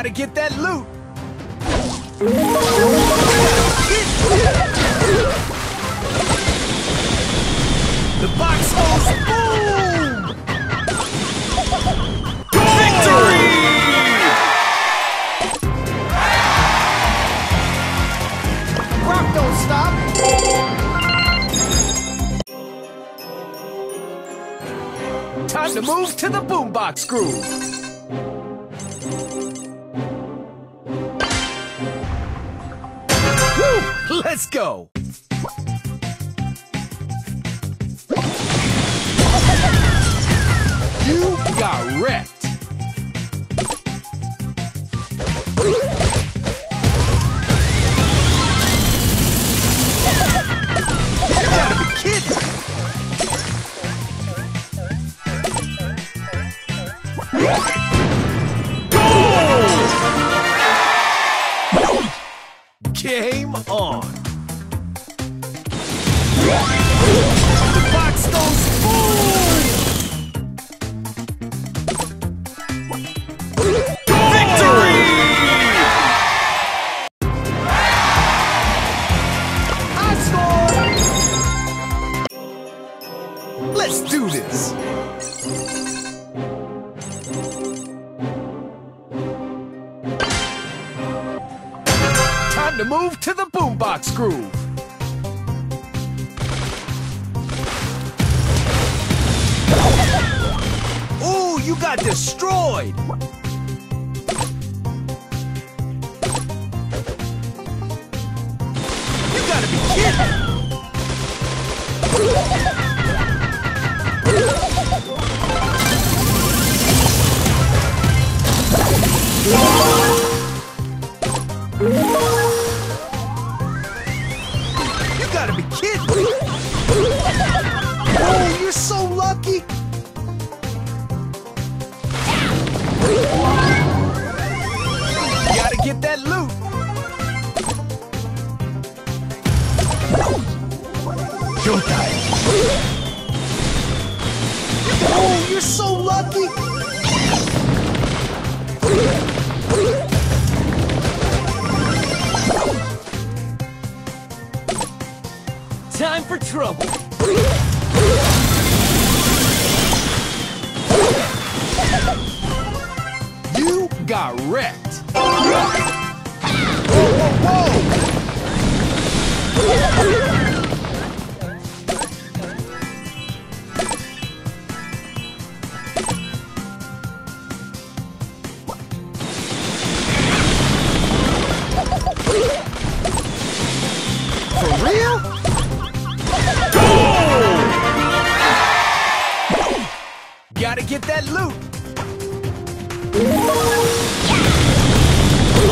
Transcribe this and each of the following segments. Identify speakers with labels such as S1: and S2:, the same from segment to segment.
S1: Gotta get that loot! The box goes boom! Victory! Rock don't stop! Time to move to the boombox groove! Let's go! You got wrecked! You Game on! You're so lucky!
S2: Time for trouble.
S1: You got wrecked! Whoa, whoa, whoa! Gotta get that loot!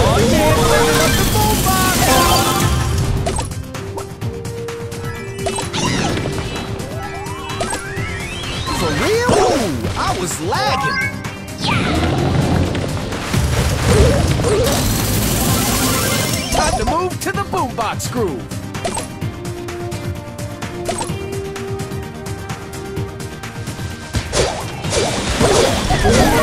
S1: Oh yeah, filling up the boombox! For real? Ooh, I was lagging! Time to move to the boombox groove! Victory!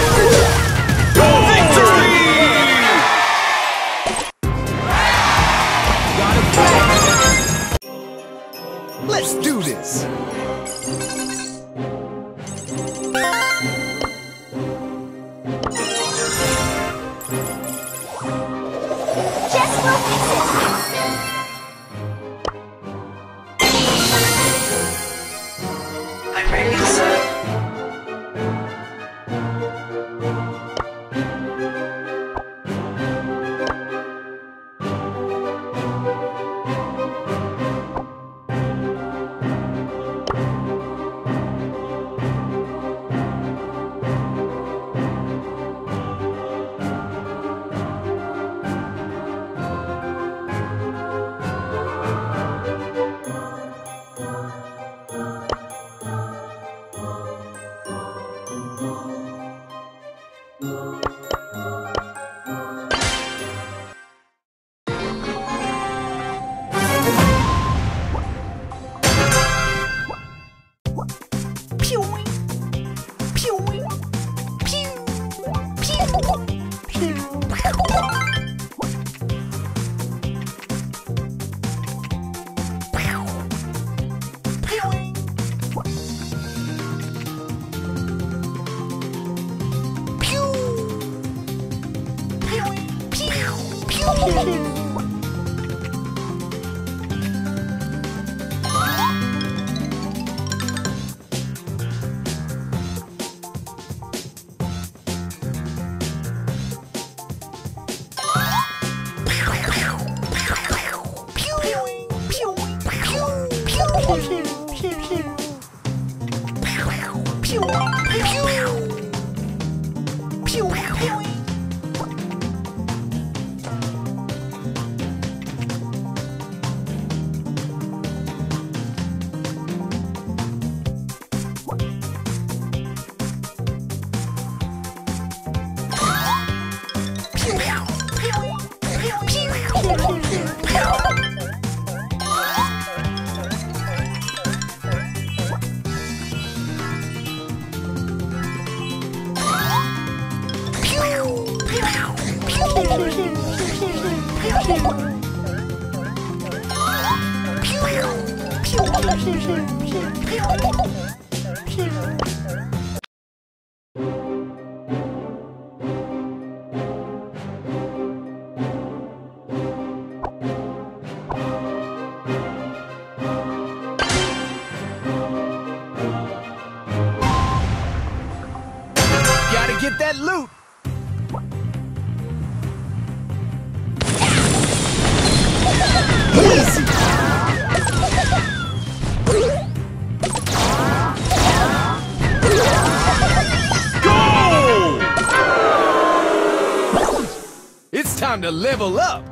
S1: To level up.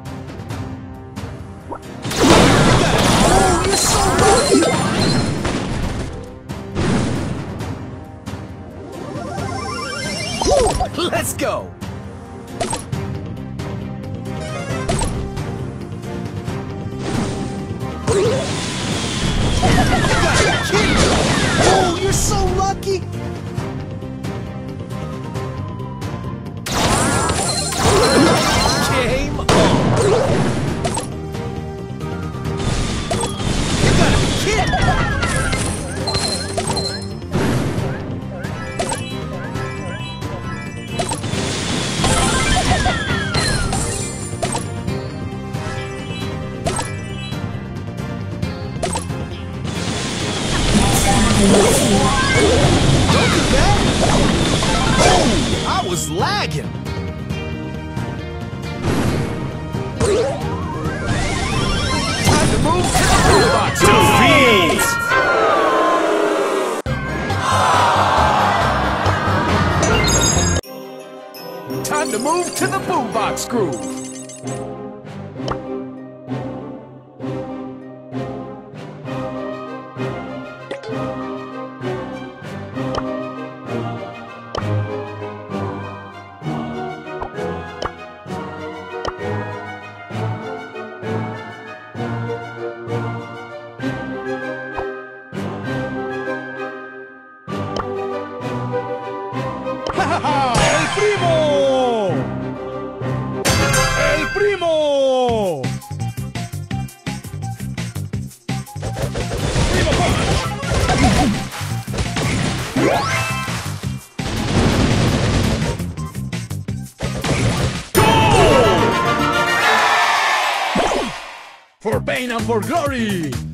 S1: For glory!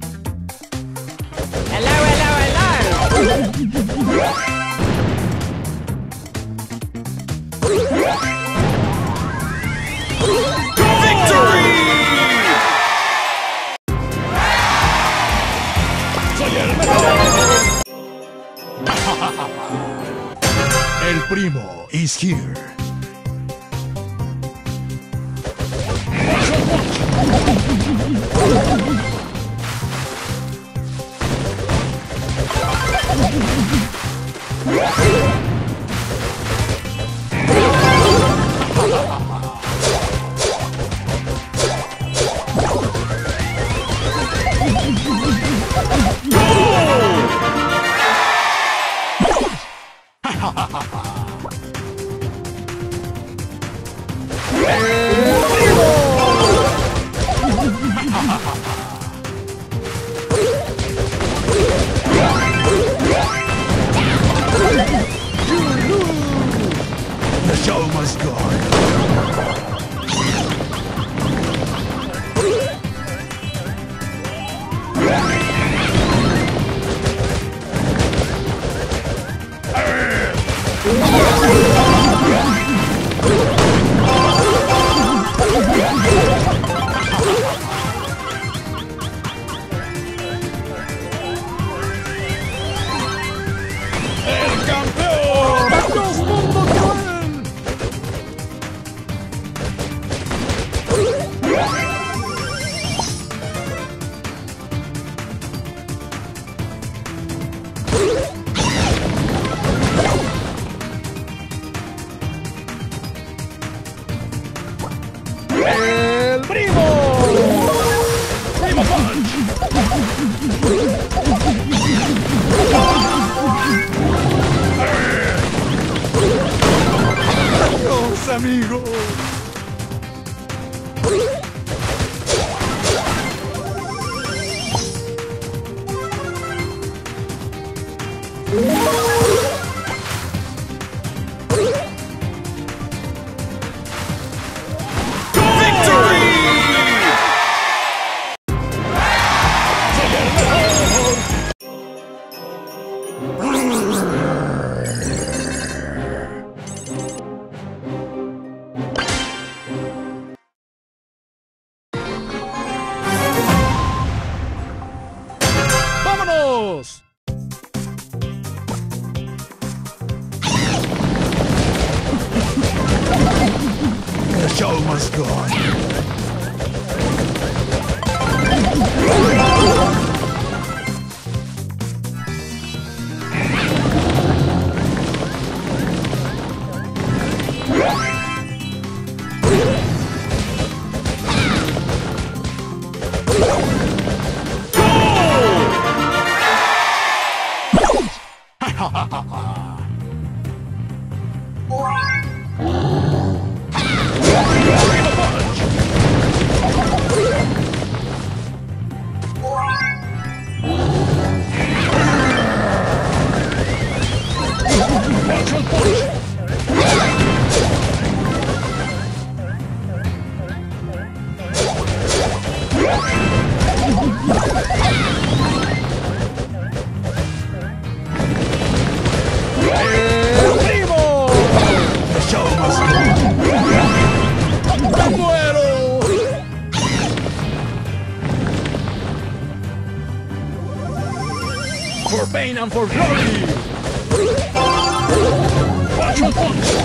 S2: show must go on. and for glory! Watch your punch!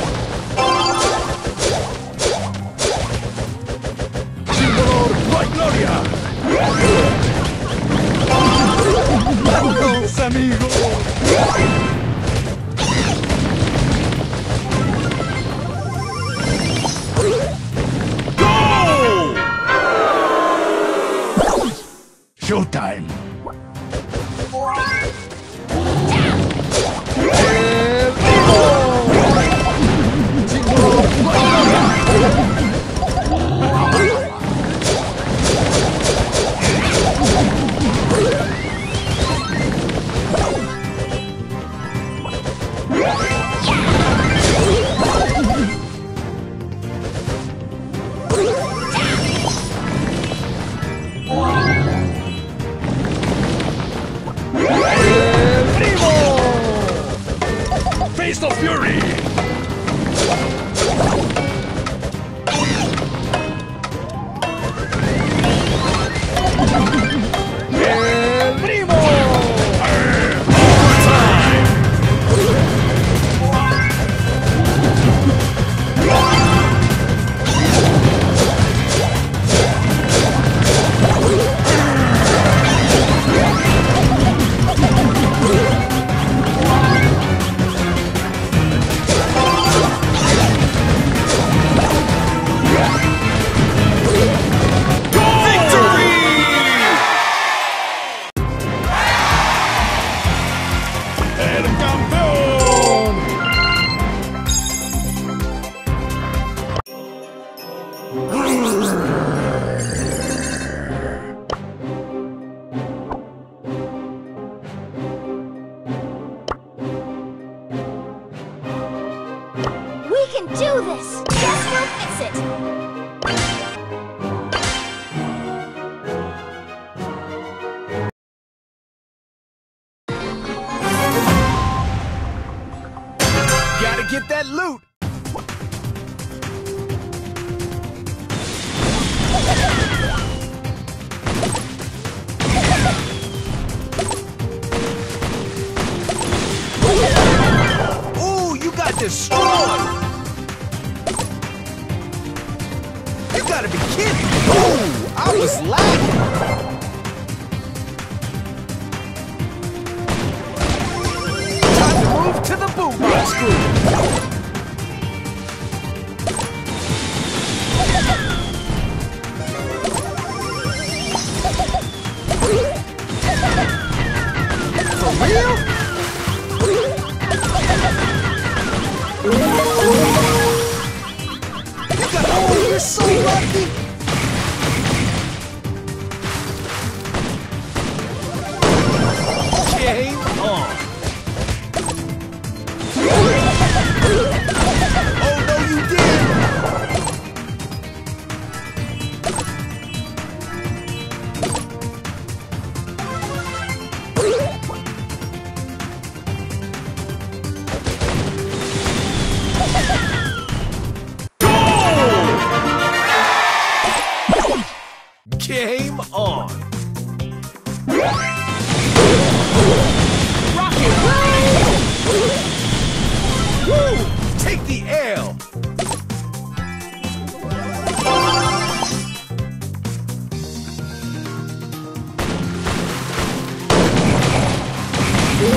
S1: Don't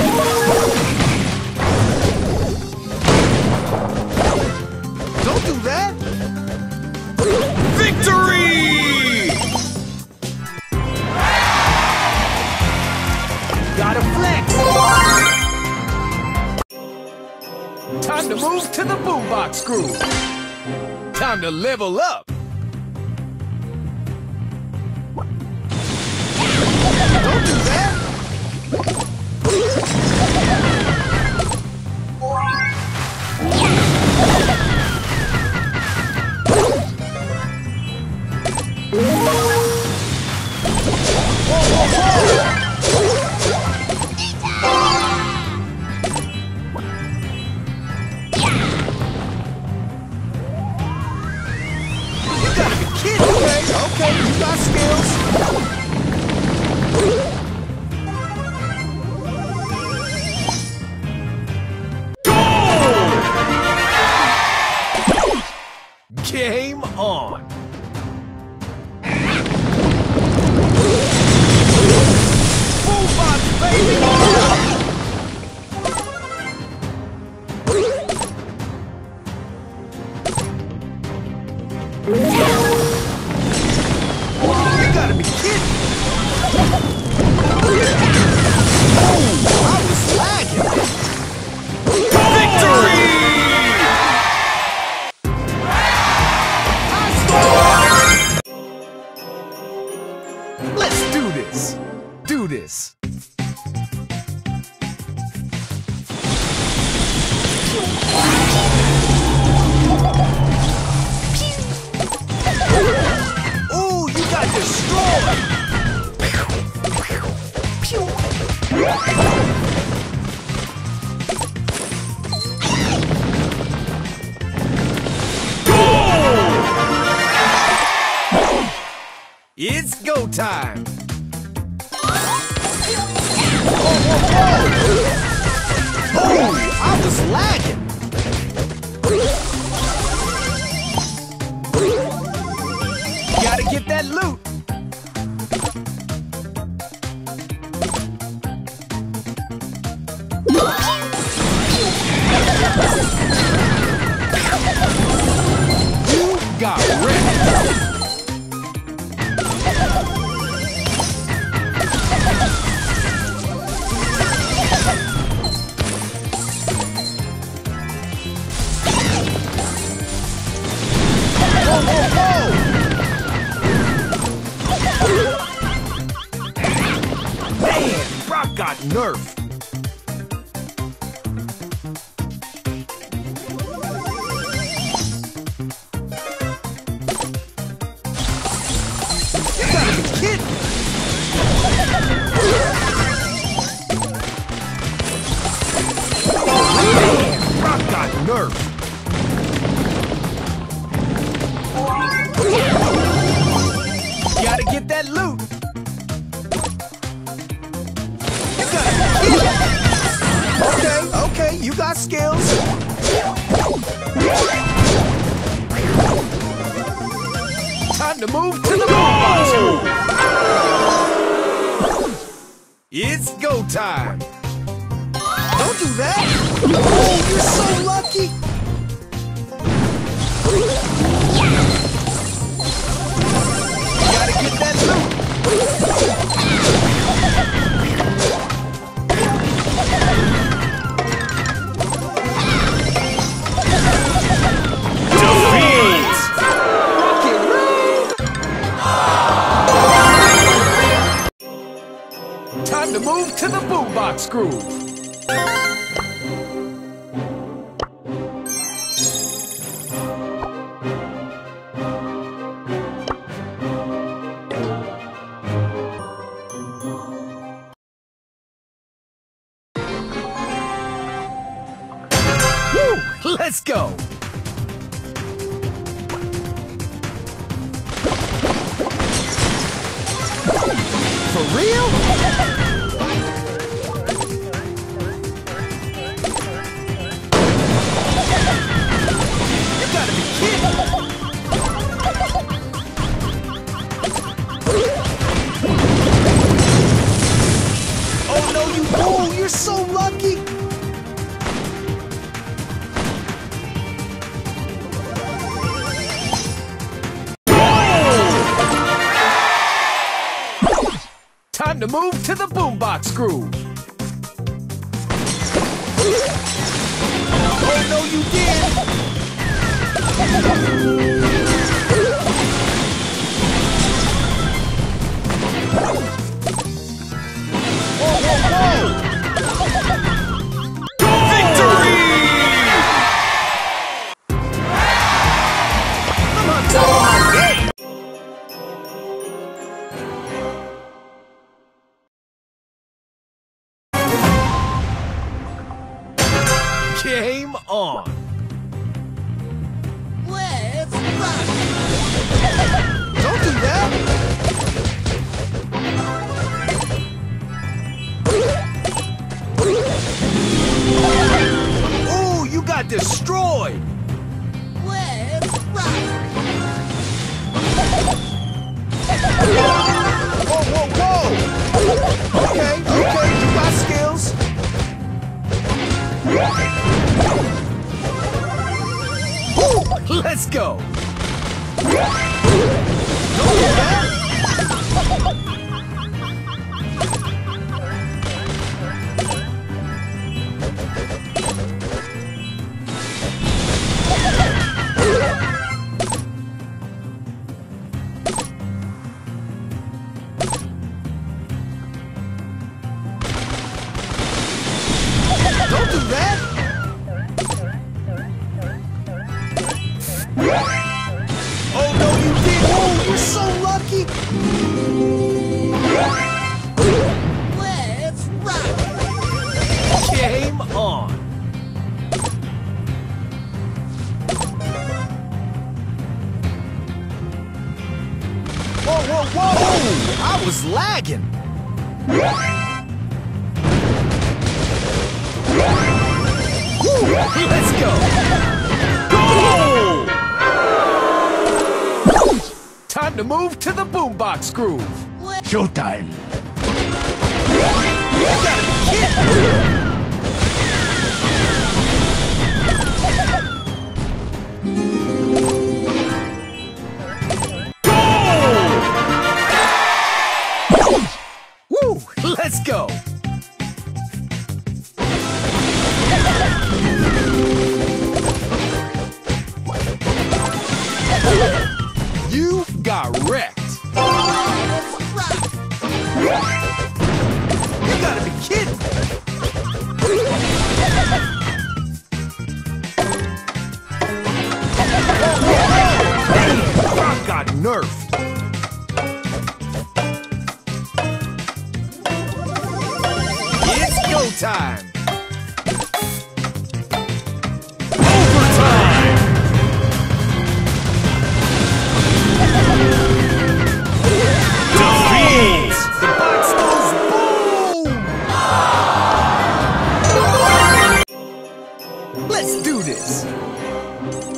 S1: do that! Victory! Gotta flex! Time to move to the boombox groove! Time to level up! on. It's go time! Holy, I was lagging! Gotta get that loot! You got wrecked! Nerf. Boombox boombox groove. Boombox
S3: Let's
S1: do
S2: this!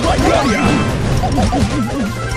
S2: Right, yeah.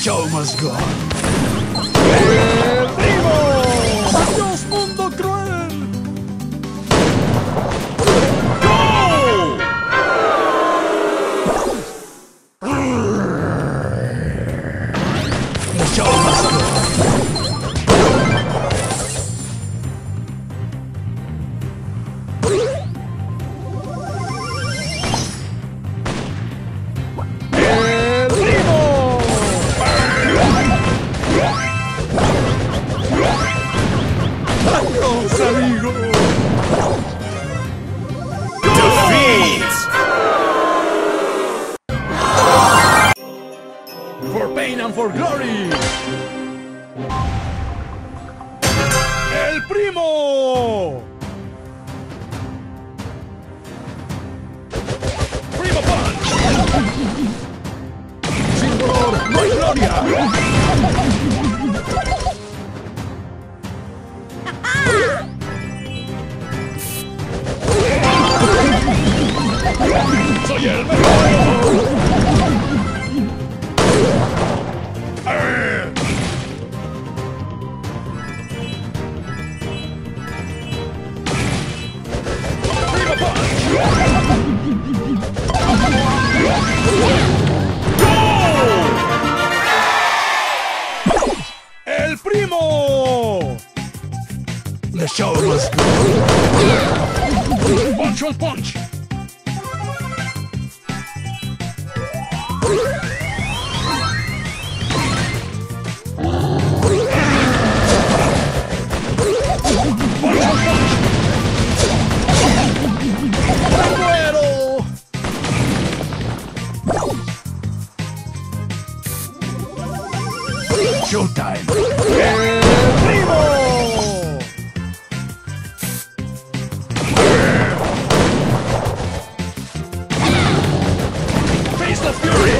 S2: show must go. gloria. Face the Fury!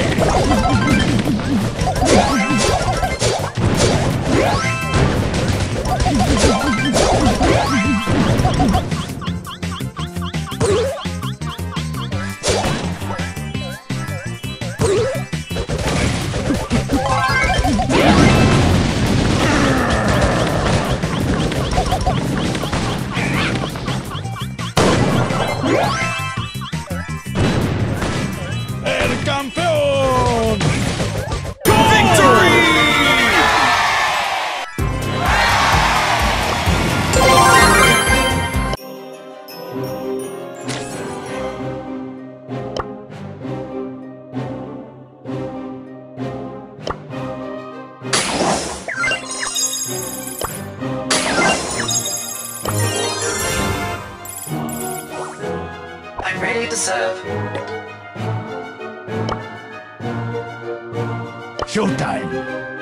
S4: Ready to serve.
S2: Showtime!